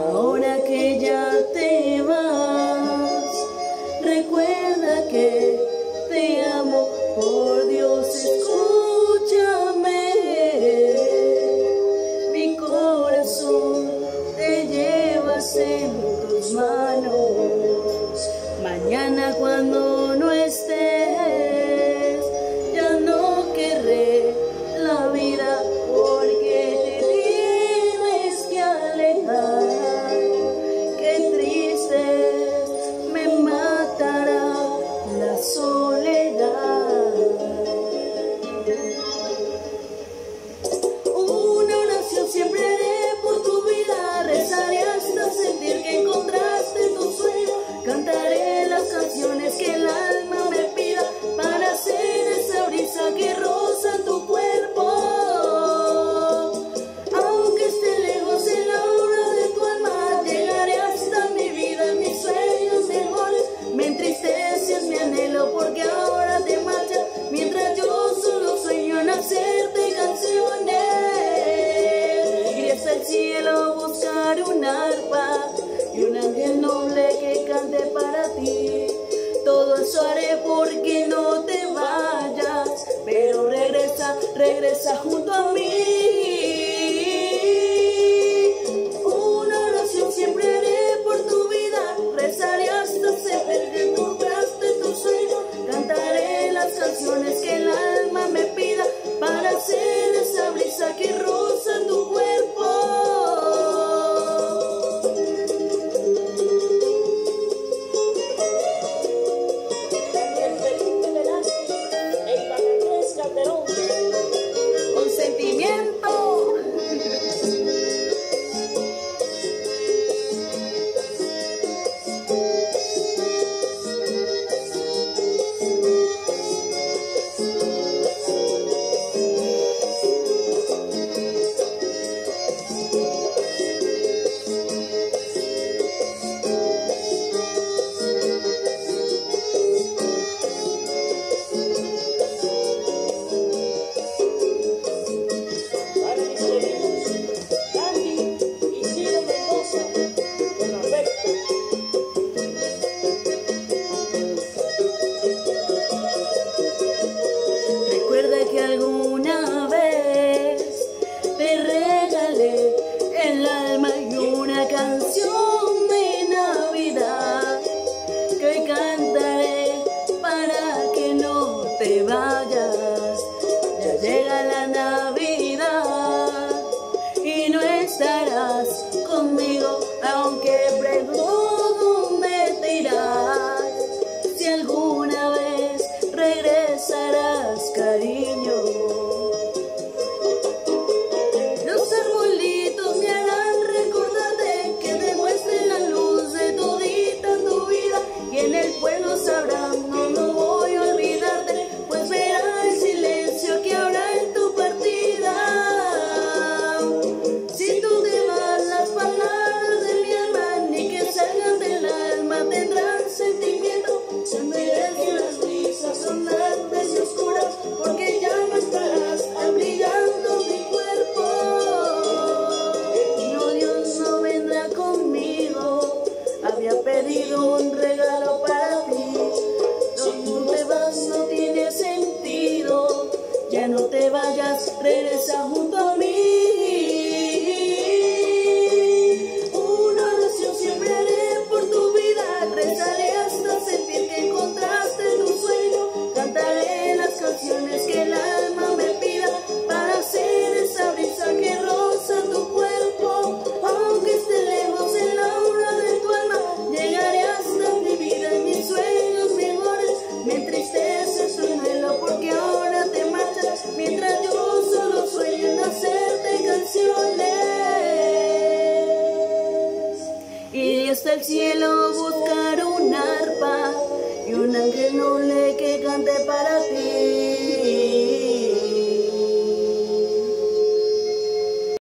Ahora que ya te vas, recuerda que te amo, por Dios escúchame. Mi corazón te llevas en tus manos. Mañana cuando haré porque no te vayas, pero regresa, regresa junto a mí. conmigo, aunque 想不到你。que no le que cante para ti.